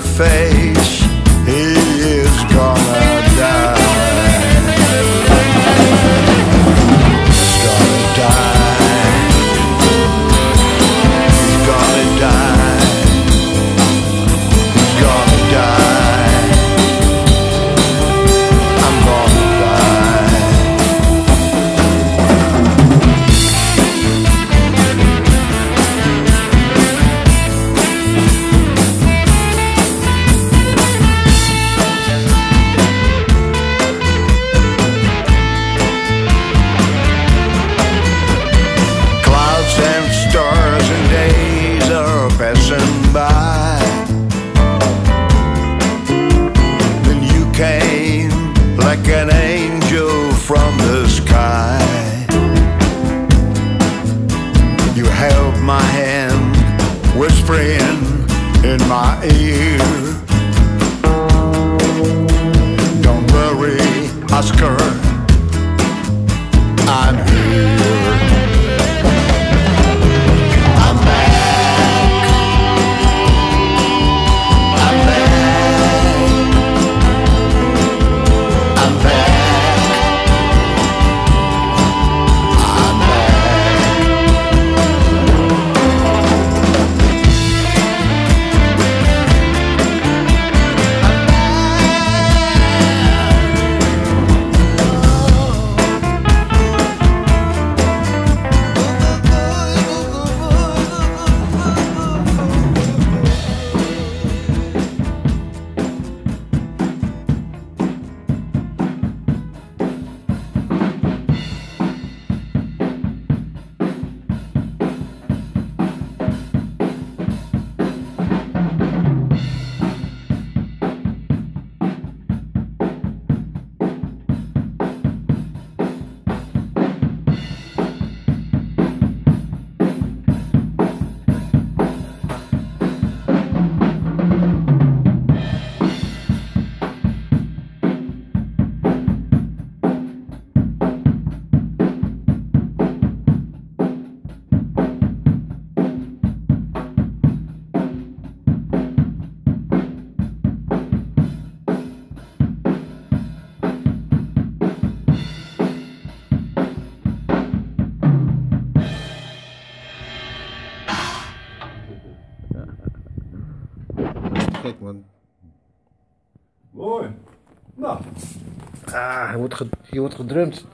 face. He is gonna die. Passing by. Then you came like an angel from the sky. You held my hand, whispering in my ear. Don't worry, Oscar. Kijk man. Mooi. Nou, Ah, hij wordt, wordt gedrumd.